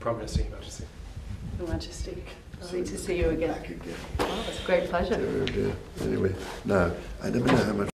Prime Minister. Your Majesty. Your Majesty, lovely to see you again. Back again. Oh, it's a great pleasure. Anyway, now, I never know how much